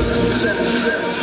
Drop the beat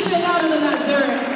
Christian out of the Missouri.